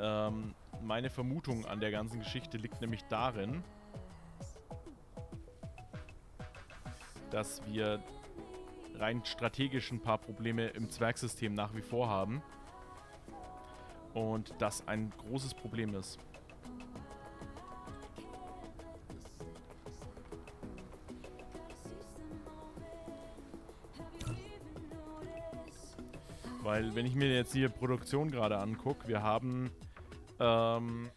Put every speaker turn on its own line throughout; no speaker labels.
Ähm, meine Vermutung an der ganzen Geschichte liegt nämlich darin, dass wir rein strategisch ein paar Probleme im Zwergsystem nach wie vor haben. Und das ein großes Problem ist. Weil, wenn ich mir jetzt die Produktion gerade angucke, wir haben ähm,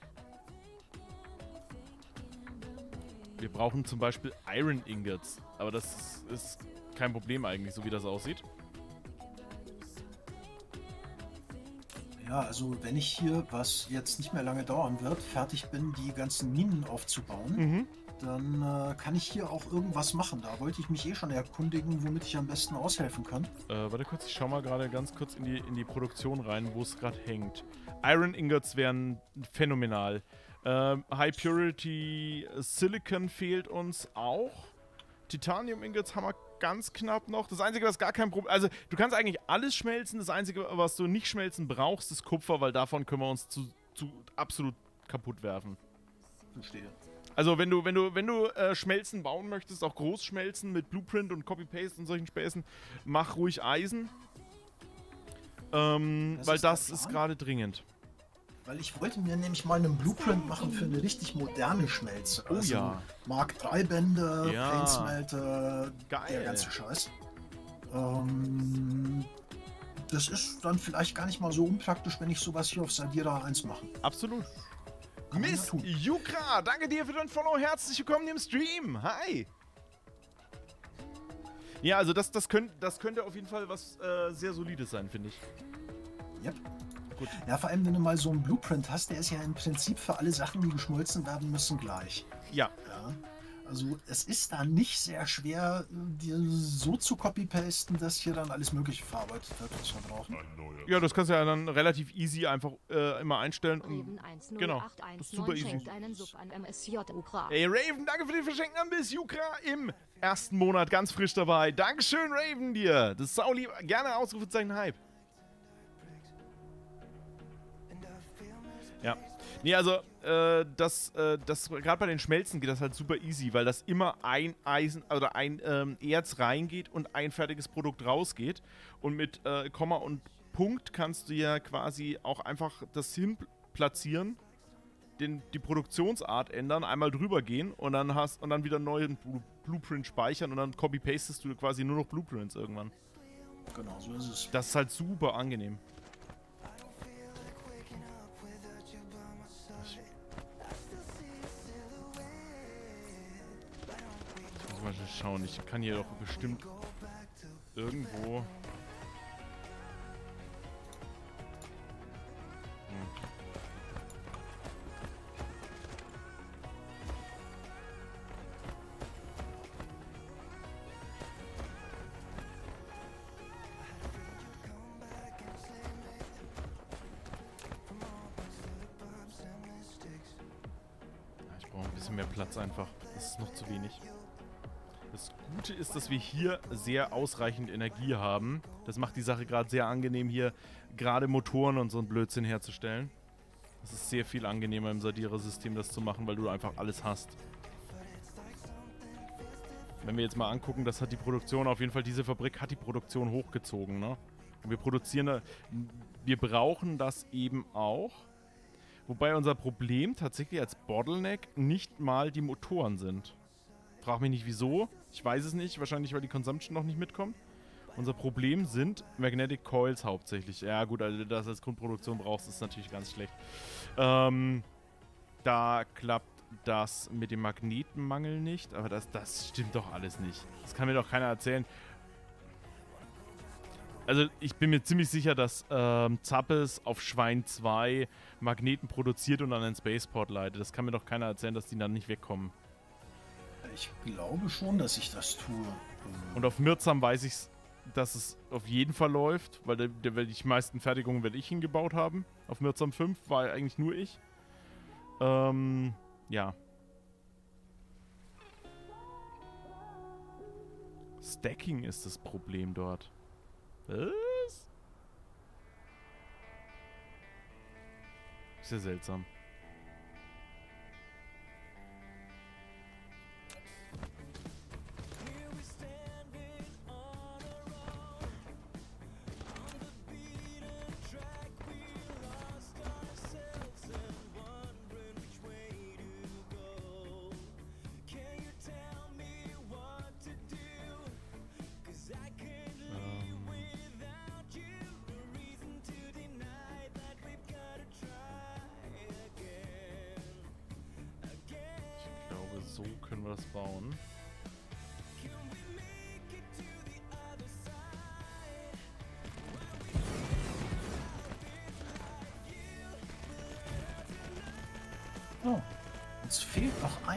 wir brauchen zum Beispiel Iron Ingots. Aber das ist kein Problem eigentlich, so wie das aussieht.
Ja, also wenn ich hier, was jetzt nicht mehr lange dauern wird, fertig bin, die ganzen Minen aufzubauen, mhm. Dann äh, kann ich hier auch irgendwas machen. Da wollte ich mich eh schon erkundigen, womit ich am besten aushelfen kann.
Äh, warte kurz, ich schau mal gerade ganz kurz in die, in die Produktion rein, wo es gerade hängt. Iron Ingots wären phänomenal. Ähm, High Purity Silicon fehlt uns auch. Titanium Ingots haben wir ganz knapp noch. Das Einzige, was gar kein Problem... Also, du kannst eigentlich alles schmelzen. Das Einzige, was du nicht schmelzen brauchst, ist Kupfer, weil davon können wir uns zu, zu absolut kaputt werfen.
Verstehe.
Also, wenn du, wenn du, wenn du äh, Schmelzen bauen möchtest, auch groß schmelzen mit Blueprint und Copy-Paste und solchen Späßen, mach ruhig Eisen. Ähm, das weil ist das ist gerade dringend.
Weil ich wollte mir nämlich mal einen Blueprint machen für eine richtig moderne Schmelze.
Oh also ja.
Mark 3 Bände, ja. Planesmelter, der ganze Scheiß. Ähm, das ist dann vielleicht gar nicht mal so unpraktisch, wenn ich sowas hier auf Sadira 1 mache.
Absolut. Miss Yukra, danke dir für dein Follow. Herzlich willkommen im Stream. Hi. Ja, also das, das, könnt, das könnte auf jeden Fall was äh, sehr Solides sein, finde ich.
Yep. Gut. Ja, vor allem, wenn du mal so einen Blueprint hast, der ist ja im Prinzip für alle Sachen, die geschmolzen werden müssen, gleich.
Ja.
ja. Also es ist da nicht sehr schwer, dir so zu copy-pasten, dass hier dann alles mögliche verarbeitet wird, was wir brauchen.
Ja, das kannst du ja dann relativ easy einfach äh, immer einstellen. Und, genau, das ist super easy. Ey, Raven, danke für den verschenkten Ambiss. Jukra im ersten Monat ganz frisch dabei. Dankeschön, Raven, dir. Das ist saulieb. Gerne Ausrufezeichen Hype. Ja. Nee, also, äh, das, äh, das gerade bei den Schmelzen geht das halt super easy, weil das immer ein Eisen oder ein ähm, Erz reingeht und ein fertiges Produkt rausgeht. Und mit äh, Komma und Punkt kannst du ja quasi auch einfach das hin platzieren, den, die Produktionsart ändern, einmal drüber gehen und dann hast und dann wieder einen neuen Blueprint speichern und dann copy-pastest du quasi nur noch Blueprints irgendwann.
Genau, so ist es.
Das ist halt super angenehm. Schauen. Ich kann hier doch bestimmt irgendwo... Das Gute ist, dass wir hier sehr ausreichend Energie haben. Das macht die Sache gerade sehr angenehm, hier gerade Motoren und so ein Blödsinn herzustellen. Es ist sehr viel angenehmer im Sadira-System das zu machen, weil du einfach alles hast. Wenn wir jetzt mal angucken, das hat die Produktion, auf jeden Fall diese Fabrik hat die Produktion hochgezogen, ne? Und wir produzieren, wir brauchen das eben auch. Wobei unser Problem tatsächlich als Bottleneck nicht mal die Motoren sind. Frag mich nicht wieso. Ich weiß es nicht, wahrscheinlich weil die Consumption noch nicht mitkommt. Unser Problem sind Magnetic Coils hauptsächlich. Ja gut, also das als Grundproduktion brauchst, ist natürlich ganz schlecht. Ähm, da klappt das mit dem Magnetenmangel nicht, aber das, das stimmt doch alles nicht. Das kann mir doch keiner erzählen. Also ich bin mir ziemlich sicher, dass ähm, Zappes auf Schwein 2 Magneten produziert und an den Spaceport leitet. Das kann mir doch keiner erzählen, dass die dann nicht wegkommen.
Ich glaube schon, dass ich das tue.
Und auf Mirzam weiß ich, dass es auf jeden Fall läuft, weil der, der, die meisten Fertigungen werde ich hingebaut haben. Auf Mirzam 5 war eigentlich nur ich. Ähm, ja. Stacking ist das Problem dort. Was? Sehr seltsam.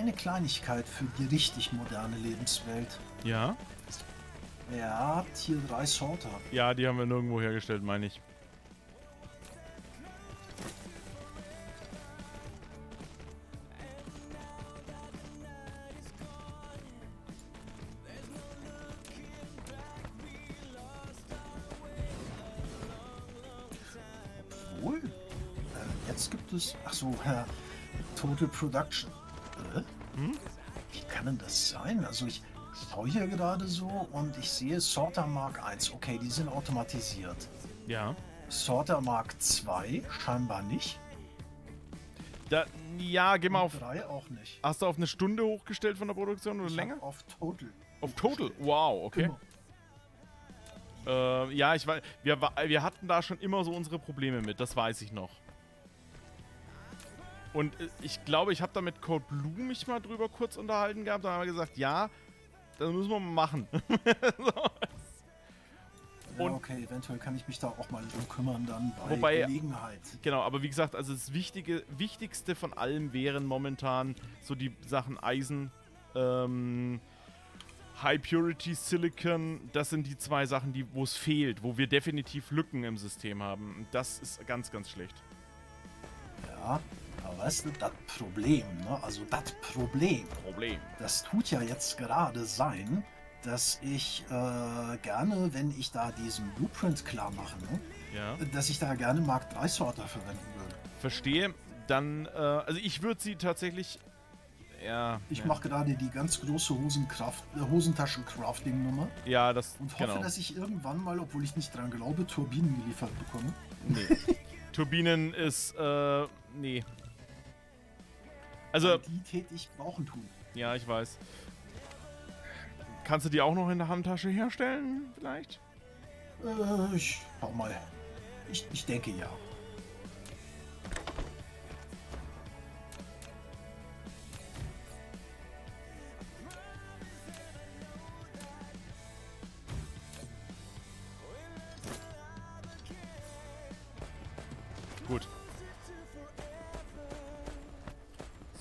Eine Kleinigkeit für die richtig moderne Lebenswelt.
Ja?
Ja, Tier 3 Sorter.
Ja, die haben wir nirgendwo hergestellt, meine ich.
Total Production. Hm? Wie kann denn das sein? Also ich schaue hier gerade so und ich sehe Sorter Mark 1. Okay, die sind automatisiert.
Ja.
Sorter Mark 2 scheinbar nicht.
Da, ja, geh mal auf.
3 auch nicht.
Hast du auf eine Stunde hochgestellt von der Produktion oder ich länger?
Auf Total.
Auf Total? Wow, okay. Äh, ja, ich weiß. Wir, wir hatten da schon immer so unsere Probleme mit, das weiß ich noch. Und äh, ich glaube, ich habe da mit Code Blue mich mal drüber kurz unterhalten gehabt. Da haben wir gesagt, ja, das müssen wir mal machen.
so. Ja, okay, eventuell kann ich mich da auch mal drum kümmern dann bei
wobei, Gelegenheit. Genau, aber wie gesagt, also das Wichtige, Wichtigste von allem wären momentan so die Sachen Eisen, ähm, High Purity Silicon, das sind die zwei Sachen, wo es fehlt, wo wir definitiv Lücken im System haben. Das ist ganz, ganz schlecht.
Ja, aber weißt du, das Problem, ne? also das Problem,
Problem,
das tut ja jetzt gerade sein, dass ich äh, gerne, wenn ich da diesen Blueprint klar mache, ne?
ja.
dass ich da gerne Mark 3 Sorter verwenden würde.
Verstehe. Dann, äh, also ich würde sie tatsächlich, ja.
Ich ja. mache gerade die ganz große Hosenkraft, äh, Hosentaschen-Crafting-Nummer.
Ja, das.
Und hoffe, genau. dass ich irgendwann mal, obwohl ich nicht dran glaube, Turbinen geliefert bekomme.
Nee. Turbinen ist, äh, nee, also.
Die täte ich brauchen tun.
Ja, ich weiß. Kannst du die auch noch in der Handtasche herstellen, vielleicht?
Äh, ich schau mal. Ich, ich denke ja.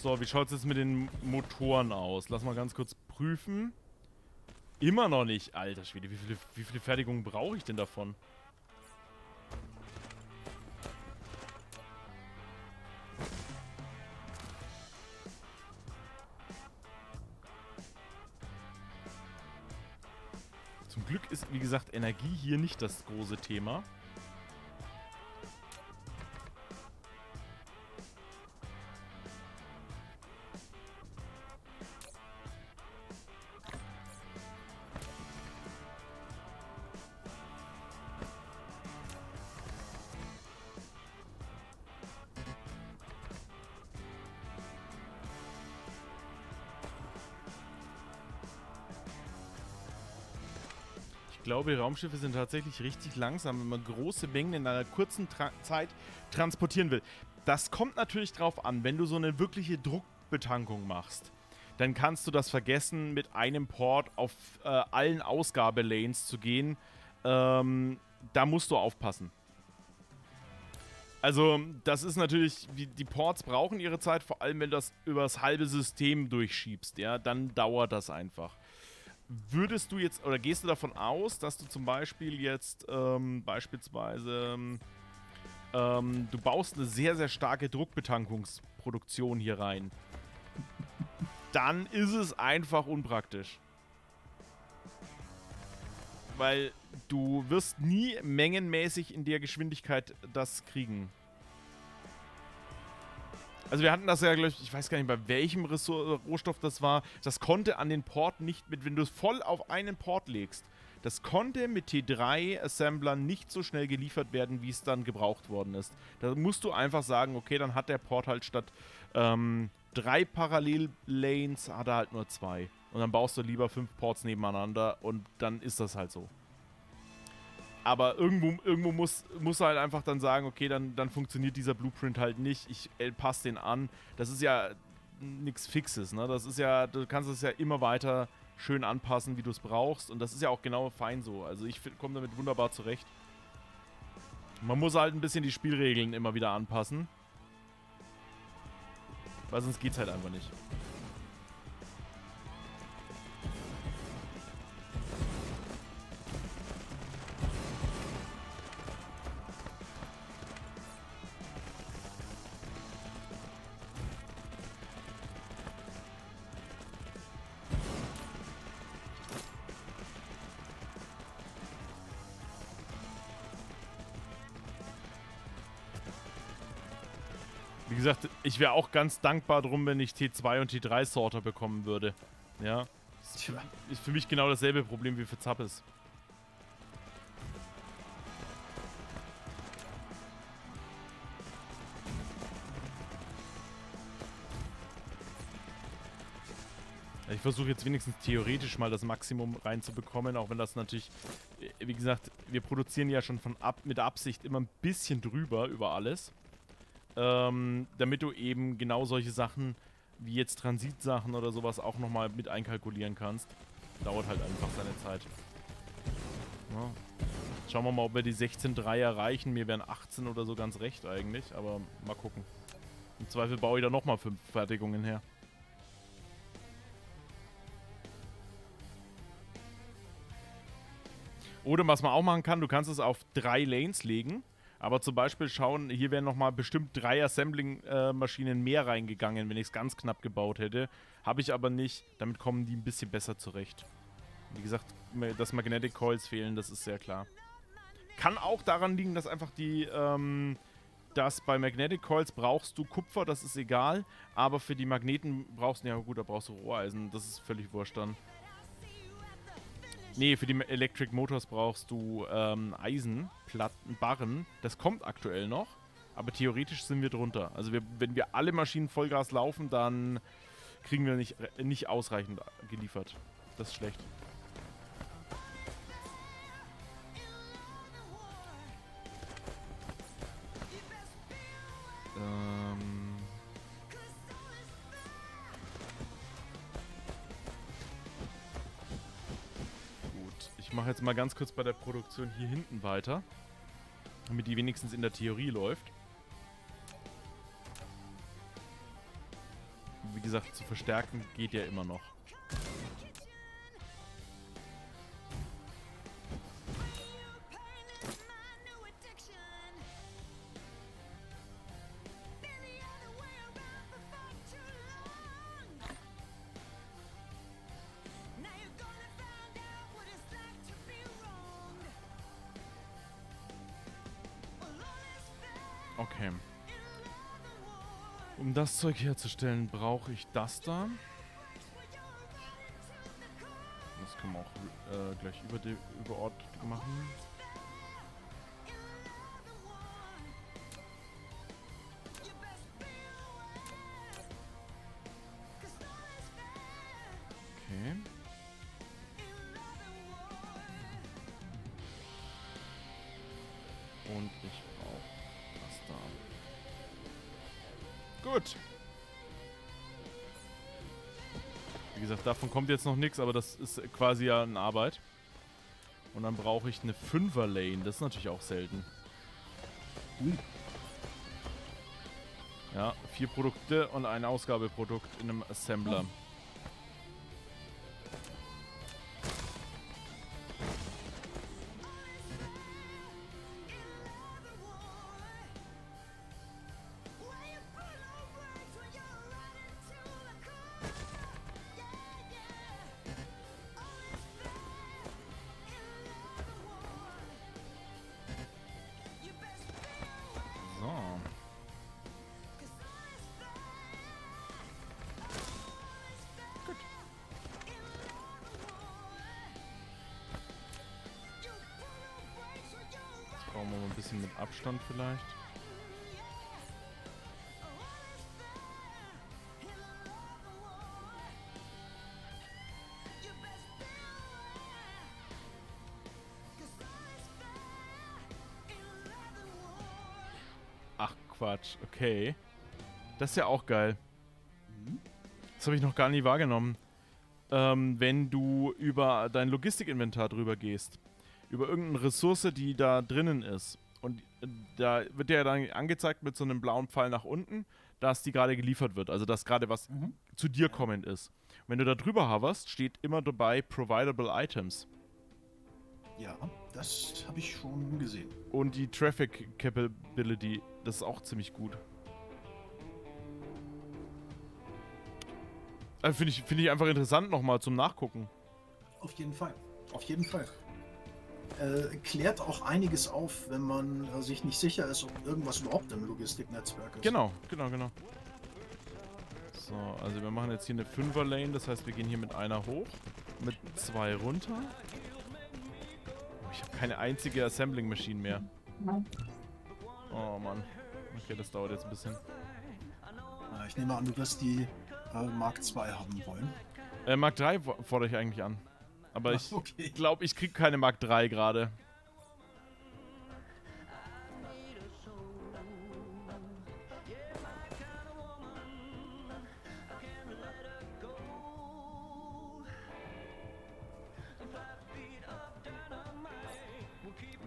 So, wie schaut es jetzt mit den Motoren aus? Lass mal ganz kurz prüfen. Immer noch nicht. Alter Schwede, wie viele, wie viele Fertigungen brauche ich denn davon? Zum Glück ist, wie gesagt, Energie hier nicht das große Thema. Raumschiffe sind tatsächlich richtig langsam, wenn man große Mengen in einer kurzen Tra Zeit transportieren will. Das kommt natürlich drauf an, wenn du so eine wirkliche Druckbetankung machst. Dann kannst du das vergessen, mit einem Port auf äh, allen Ausgabelanes zu gehen. Ähm, da musst du aufpassen. Also, das ist natürlich, die, die, Ports brauchen ihre Zeit, vor allem wenn du das über das halbe System durchschiebst, ja, dann dauert das einfach würdest du jetzt oder gehst du davon aus, dass du zum Beispiel jetzt ähm, beispielsweise ähm, du baust eine sehr, sehr starke Druckbetankungsproduktion hier rein. Dann ist es einfach unpraktisch. Weil du wirst nie mengenmäßig in der Geschwindigkeit das kriegen. Also wir hatten das ja, glaube ich, ich weiß gar nicht, bei welchem Ressort, Rohstoff das war. Das konnte an den Port nicht mit, wenn du es voll auf einen Port legst, das konnte mit T3-Assemblern nicht so schnell geliefert werden, wie es dann gebraucht worden ist. Da musst du einfach sagen, okay, dann hat der Port halt statt ähm, drei Parallel-Lanes, hat er halt nur zwei. Und dann baust du lieber fünf Ports nebeneinander und dann ist das halt so. Aber irgendwo, irgendwo muss, muss er halt einfach dann sagen, okay, dann, dann funktioniert dieser Blueprint halt nicht. Ich äh, passe den an. Das ist ja nichts Fixes, ne? Das ist ja, du kannst es ja immer weiter schön anpassen, wie du es brauchst. Und das ist ja auch genau fein so. Also ich komme damit wunderbar zurecht. Man muss halt ein bisschen die Spielregeln immer wieder anpassen. Weil sonst geht es halt einfach nicht. Gesagt, ich wäre auch ganz dankbar drum, wenn ich T2 und T3 Sorter bekommen würde. Ja. Ist für mich genau dasselbe Problem wie für Zappes. Ich versuche jetzt wenigstens theoretisch mal das Maximum reinzubekommen, auch wenn das natürlich, äh, wie gesagt, wir produzieren ja schon von ab, mit Absicht immer ein bisschen drüber über alles ähm, damit du eben genau solche Sachen wie jetzt Transitsachen oder sowas auch nochmal mit einkalkulieren kannst. Dauert halt einfach seine Zeit. Ja. Schauen wir mal, ob wir die 16.3 erreichen. Mir wären 18 oder so ganz recht eigentlich, aber mal gucken. Im Zweifel baue ich da nochmal 5 Fertigungen her. Oder was man auch machen kann, du kannst es auf drei Lanes legen aber zum Beispiel schauen, hier wären nochmal bestimmt drei Assembling-Maschinen mehr reingegangen, wenn ich es ganz knapp gebaut hätte. Habe ich aber nicht. Damit kommen die ein bisschen besser zurecht. Wie gesagt, dass Magnetic Coils fehlen, das ist sehr klar. Kann auch daran liegen, dass einfach die, ähm, dass bei Magnetic Coils brauchst du Kupfer, das ist egal. Aber für die Magneten brauchst du, ja gut, da brauchst du Roheisen, das ist völlig wurscht dann. Nee, für die Electric Motors brauchst du ähm, Eisenplatten, Barren. Das kommt aktuell noch, aber theoretisch sind wir drunter. Also wir, wenn wir alle Maschinen Vollgas laufen, dann kriegen wir nicht, äh, nicht ausreichend geliefert. Das ist schlecht. Mache jetzt mal ganz kurz bei der Produktion hier hinten weiter. Damit die wenigstens in der Theorie läuft. Wie gesagt, zu verstärken geht ja immer noch. Das Zeug herzustellen, brauche ich das da. Das können wir auch äh, gleich über, die, über Ort machen. Okay. Gut. Wie gesagt, davon kommt jetzt noch nichts, aber das ist quasi ja eine Arbeit. Und dann brauche ich eine 5er Lane. Das ist natürlich auch selten. Ja, vier Produkte und ein Ausgabeprodukt in einem Assembler. Oh. Bisschen mit Abstand vielleicht. Ach Quatsch, okay. Das ist ja auch geil. Das habe ich noch gar nie wahrgenommen. Ähm, wenn du über dein Logistikinventar drüber gehst, über irgendeine Ressource, die da drinnen ist, und äh, da wird dir dann angezeigt mit so einem blauen Pfeil nach unten, dass die gerade geliefert wird, also dass gerade was
Mhm.
zu dir kommend ist. Wenn du da drüber hoverst, steht immer dabei Providable Items.
Ja, das habe ich schon gesehen.
Und die Traffic Capability, das ist auch ziemlich gut. Also Finde ich, find ich einfach interessant nochmal zum Nachgucken.
Auf jeden Fall. Auf jeden Fall. Äh, klärt auch einiges auf, wenn man äh, sich nicht sicher ist, ob irgendwas überhaupt im Logistiknetzwerk ist.
Genau, genau, genau. So, also wir machen jetzt hier eine 5er Lane, das heißt wir gehen hier mit einer hoch, mit zwei runter. Oh, ich habe keine einzige Assembling Machine mehr. Oh Mann. Okay, das dauert jetzt ein bisschen.
Äh, ich nehme an, du wirst die äh, Mark II haben wollen.
Äh, Mark 3 fordere ich eigentlich an. Aber ich
okay.
glaube, ich kriege keine Mark 3 gerade.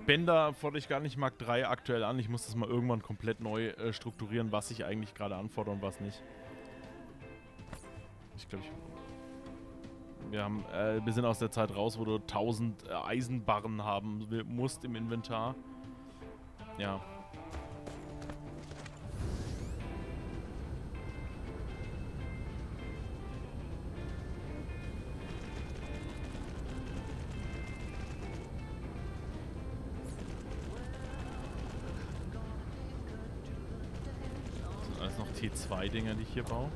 Bänder fordere ich gar nicht Mark 3 aktuell an. Ich muss das mal irgendwann komplett neu äh, strukturieren, was ich eigentlich gerade anfordere und was nicht. Ich glaube, ich wir, haben, äh, wir sind aus der Zeit raus, wo du 1000 äh, Eisenbarren haben musst im Inventar. Ja. Das sind alles noch T2-Dinger, die ich hier baue.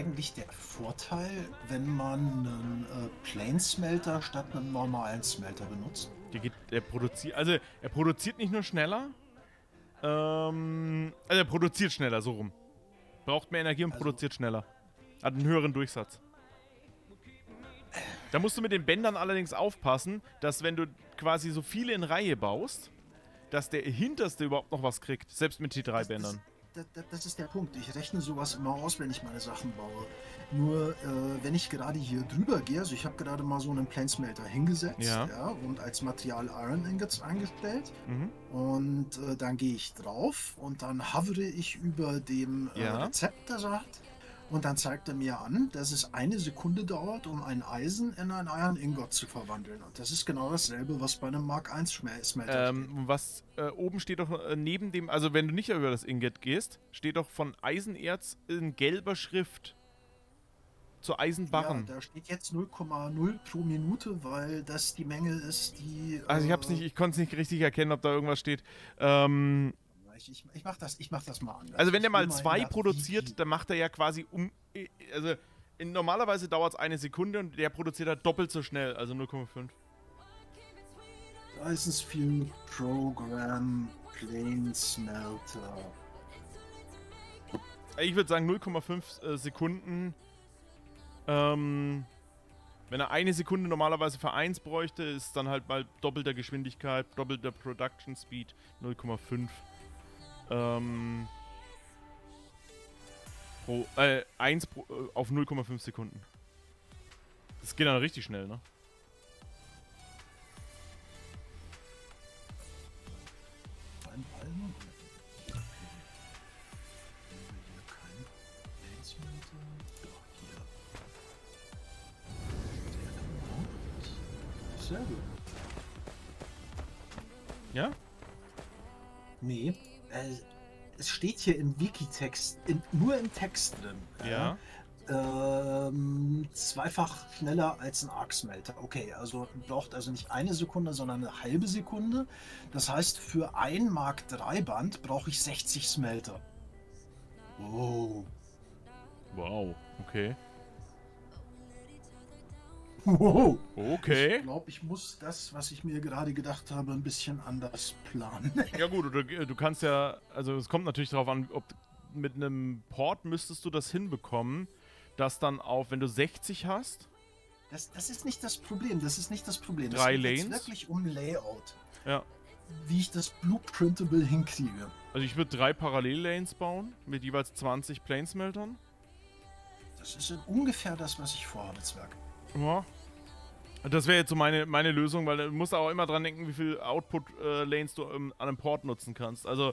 Eigentlich der Vorteil, wenn man einen äh, Planesmelter statt einem normalen Smelter benutzt?
Der, geht, der produziert, also er produziert nicht nur schneller, ähm, also er produziert schneller, so rum. Braucht mehr Energie und
Also-
produziert schneller. Hat einen höheren Durchsatz. Da musst du mit den Bändern allerdings aufpassen, dass wenn du quasi so viele in Reihe baust, dass der hinterste überhaupt noch was kriegt, selbst mit T3-Bändern.
Das, ist der Punkt. Ich rechne sowas immer aus, wenn ich meine Sachen baue. Nur, äh, wenn ich gerade hier drüber gehe, also ich habe gerade mal so einen Planesmelter hingesetzt
Ja.
und als Material Iron Ingots eingestellt.
Mhm.
Und äh, dann gehe ich drauf und dann hovere ich über dem äh,
Ja.
Rezept, das er hat. Und dann zeigt er mir an, dass es eine Sekunde dauert, um ein Eisen in ein Iron Ingot zu verwandeln. Und das ist genau dasselbe, was bei einem Mark I Schmel- Smelter
Ähm, was äh, oben steht doch äh, neben dem, also wenn du nicht über das Ingot gehst, steht doch von Eisenerz in gelber Schrift zu
steht.
Eisenbarren.
Ja, da steht jetzt 0,0 pro Minute, weil das die Menge ist, die.
Also ich hab's nicht, ich konnte es nicht richtig erkennen, ob da irgendwas steht. Ähm,
Ich, ich, ich mach das, ich mach das mal anders.
also wenn der mal zwei produziert, dann macht er ja quasi um. äh, Also in, normalerweise dauert es eine Sekunde und der produziert halt doppelt so schnell, also 0,5.
License View Program Plane Smelter.
Ich würde sagen 0,5 äh, Sekunden. Ähm, wenn er eine Sekunde normalerweise für 1 bräuchte, ist dann halt mal doppelter Geschwindigkeit, doppelter Production Speed 0,5. Ähm, pro, äh, 1 pro, äh, auf 0,5 Sekunden. Das geht dann richtig schnell, ne?
Sehr gut.
Ja?
Nee, äh, es steht hier im Wikitext, in, nur im Text drin.
Ja.
Ähm, zweifach schneller als ein Arc-Smelter. Okay, also braucht also nicht eine Sekunde, sondern eine halbe Sekunde. Das heißt, für ein Mark 3 Band brauche ich 60 Smelter.
Oh. Wow, okay.
Wow.
Okay.
Ich glaube, ich muss das, was ich mir gerade gedacht habe, ein bisschen anders planen.
ja gut, du, du kannst ja, also es kommt natürlich darauf an, ob mit einem Port müsstest du das hinbekommen, dass dann auf, wenn du 60 hast.
Das, das ist nicht das Problem, das ist nicht das Problem.
Drei
es
geht Lanes.
wirklich um Layout.
Ja.
Wie ich das Blueprintable hinkriege.
Also ich würde drei Parallel-Lanes bauen, mit jeweils 20 Planesmeltern.
Das ist ungefähr das, was ich vorhabe, Zwerg.
Ja. Das wäre jetzt so meine, meine Lösung, weil du musst auch immer dran denken, wie viel Output-Lanes du ähm, an einem Port nutzen kannst. Also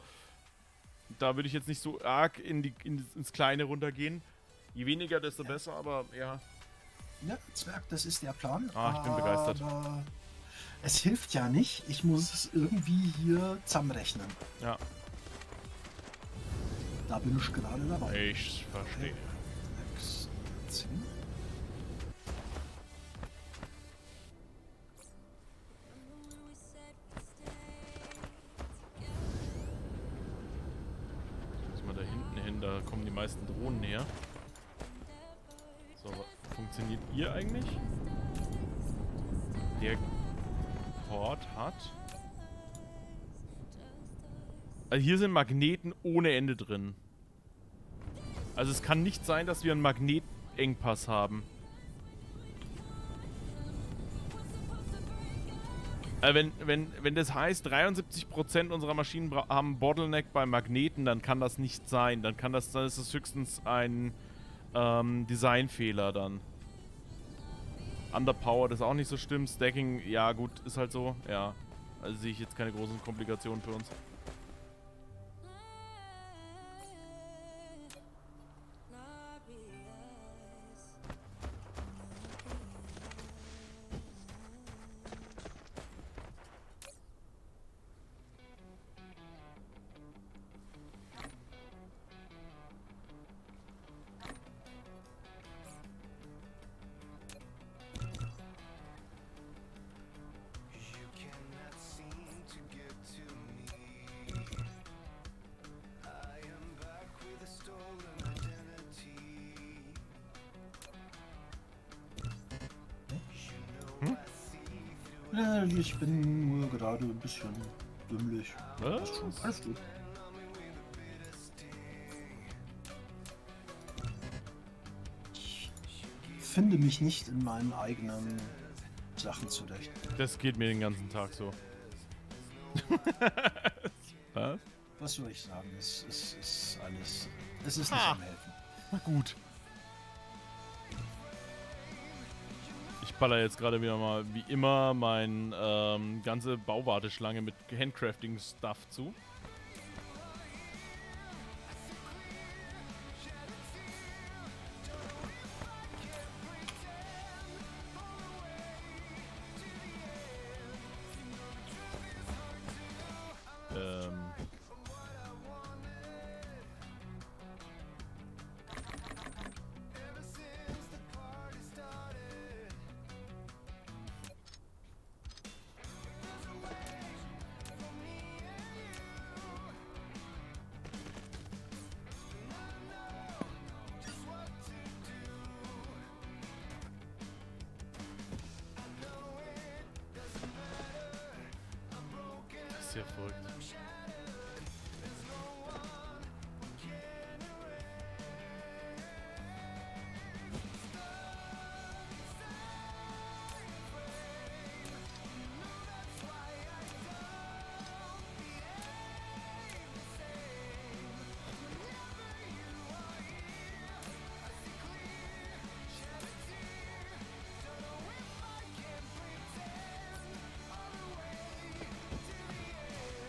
da würde ich jetzt nicht so arg in die, in, ins Kleine runtergehen. Je weniger, desto ja. besser, aber ja.
Ja, Zwerg, das ist der Plan.
Ah, ich bin begeistert.
Es hilft ja nicht. Ich muss es irgendwie hier zusammenrechnen.
Ja.
Da bin ich gerade dabei.
Ich verstehe. 6, 10. Also hier sind Magneten ohne Ende drin. Also es kann nicht sein, dass wir einen Magnetengpass haben. Äh, wenn, wenn, wenn das heißt, 73% unserer Maschinen haben Bottleneck bei Magneten, dann kann das nicht sein. Dann kann das, dann ist das höchstens ein ähm, Designfehler dann. Underpowered ist auch nicht so schlimm. Stacking, ja gut, ist halt so. Ja, also sehe ich jetzt keine großen Komplikationen für uns.
Ich bin nur gerade ein bisschen dümmlich.
Was? Alles gut.
Ich finde mich nicht in meinen eigenen Sachen zurecht.
Das geht mir den ganzen Tag so.
Was? Was soll ich sagen? Es, es ist alles. Es ist nicht am Helfen.
Na gut. Baller jetzt gerade wieder mal, wie immer, meine ähm, ganze Bauwarteschlange mit Handcrafting-Stuff zu. Yeah.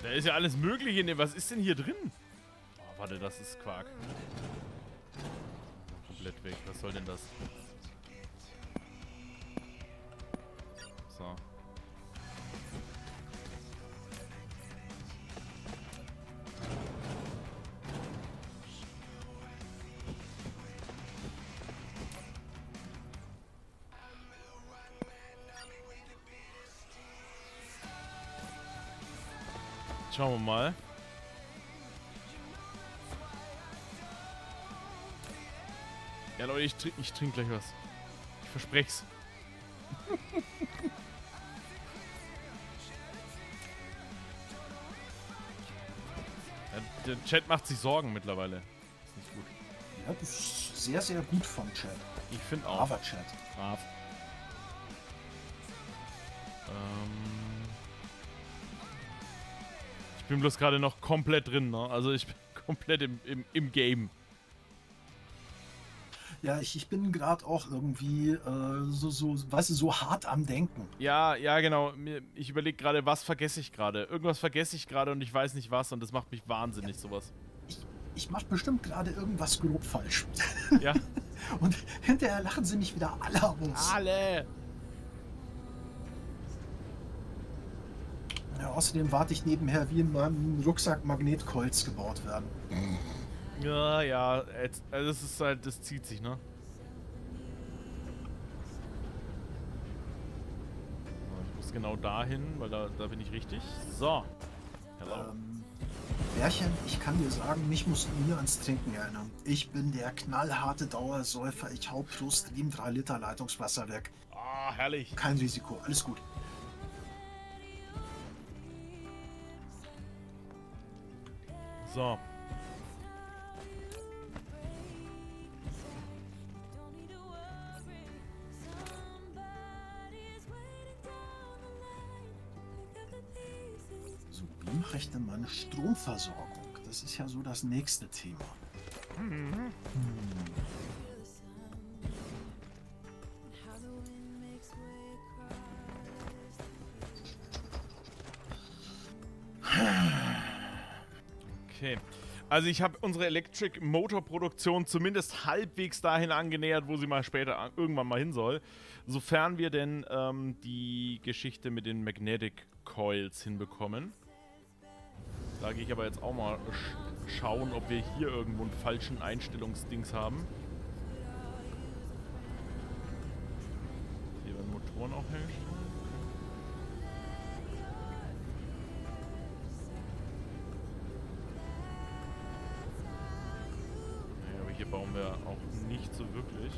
Da ist ja alles mögliche in dem. Was ist denn hier drin? Oh, warte, das ist Quark. Komplett weg. Was soll denn das? Schauen wir mal. Ja, Leute, ich, tr ich trinke gleich was. Ich versprech's. ja, der Chat macht sich Sorgen mittlerweile. Ist nicht gut.
Ja, das ist sehr, sehr gut vom Chat.
Ich finde auch.
Braver Chat.
Brav. Bin bloß gerade noch komplett drin, ne? Also ich bin komplett im, im, im Game.
Ja, ich, ich bin gerade auch irgendwie äh, so, so, weißt du, so hart am Denken.
Ja, ja, genau. Ich überlege gerade, was vergesse ich gerade. Irgendwas vergesse ich gerade und ich weiß nicht was und das macht mich wahnsinnig, ja. sowas.
Ich, ich mache bestimmt gerade irgendwas grob falsch.
Ja.
und hinterher lachen sie mich wieder alle aus.
Alle!
Ja, außerdem warte ich nebenher, wie in meinem Rucksack Magnetkolz gebaut werden.
Ja, ja, jetzt, also das ist halt, das zieht sich, ne? Ich muss genau dahin, weil da, da bin ich richtig. So.
Hello. Ähm, Bärchen, ich kann dir sagen, mich muss mir ans Trinken erinnern. Ich bin der knallharte Dauersäufer. Ich hau pro Stream 3 Liter Leitungswasser weg.
Ah, herrlich.
Kein Risiko, alles gut.
So.
Wie mache ich denn meine Stromversorgung? Das ist ja so das nächste Thema. Mhm. Hm.
Also ich habe unsere Electric Motor Produktion zumindest halbwegs dahin angenähert, wo sie mal später irgendwann mal hin soll. Sofern wir denn ähm, die Geschichte mit den Magnetic Coils hinbekommen. Da gehe ich aber jetzt auch mal sch schauen, ob wir hier irgendwo einen falschen Einstellungsdings haben. Hier werden Motoren auch hergestellt. Wir auch nicht so wirklich.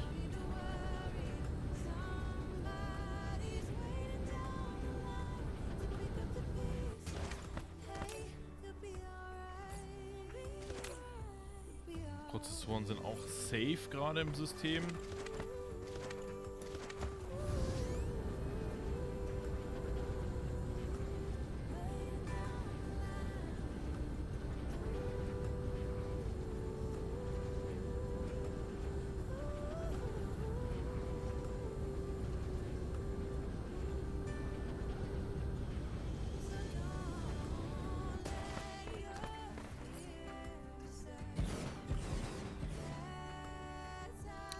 Prozessoren sind auch safe gerade im System.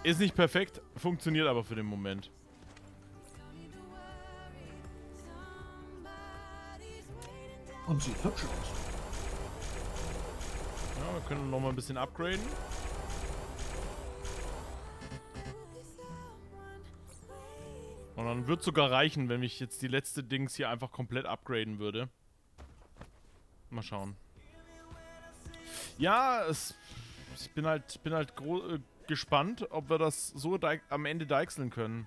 Ist nicht perfekt, funktioniert aber für den Moment.
Und sieht hübsch aus.
Ja, wir können noch mal ein bisschen upgraden. Und dann wird sogar reichen, wenn ich jetzt die letzte Dings hier einfach komplett upgraden würde. Mal schauen. Ja, es, ich bin halt, bin halt äh, gespannt, ob wir das so am Ende deichseln können.